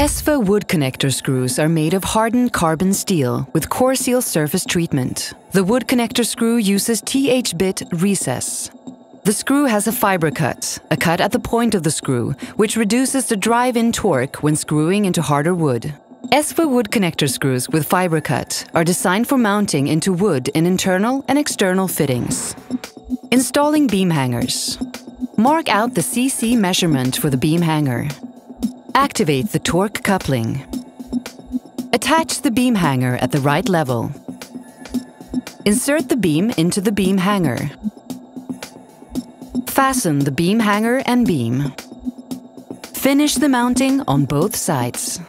ESSVE wood connector screws are made of hardened carbon steel with CorrSeal surface treatment. The wood connector screw uses TH-bit recess. The screw has a fiber cut, a cut at the point of the screw, which reduces the drive-in torque when screwing into harder wood. ESSVE wood connector screws with fiber cut are designed for mounting into wood in internal and external fittings. Installing beam hangers. Mark out the CC measurement for the beam hanger. Activate the torque coupling. Attach the beam hanger at the right level. Insert the beam into the beam hanger. Fasten the beam hanger and beam. Finish the mounting on both sides.